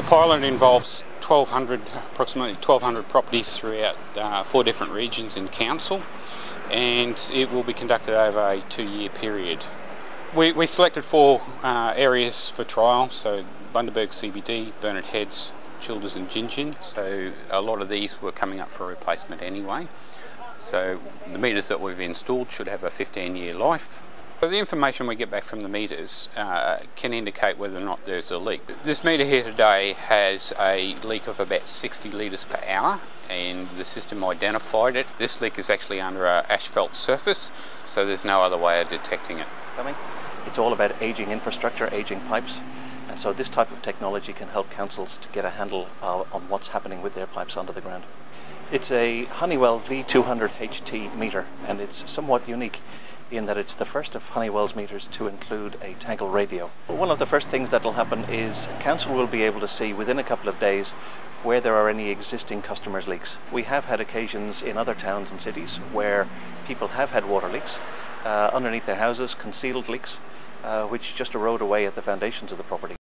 The pilot involves 1,200, approximately 1,200 properties throughout uh, four different regions in council, and it will be conducted over a two-year period. We, we selected four uh, areas for trial, so Bundaberg CBD, Burnett Heads, Childers and Gin Gin. So a lot of these were coming up for replacement anyway. So the meters that we've installed should have a 15 year life. So the information we get back from the meters uh, can indicate whether or not there's a leak. This meter here today has a leak of about 60 litres per hour and the system identified it. This leak is actually under an asphalt surface so there's no other way of detecting it. Coming. It's all about aging infrastructure, aging pipes. And so this type of technology can help councils to get a handle uh, on what's happening with their pipes under the ground. It's a Honeywell V200 HT meter and it's somewhat unique in that it's the first of Honeywell's meters to include a Taggle radio. One of the first things that will happen is council will be able to see within a couple of days where there are any existing customers' leaks. We have had occasions in other towns and cities where people have had water leaks uh, underneath their houses, concealed leaks, uh, which just erode away at the foundations of the property.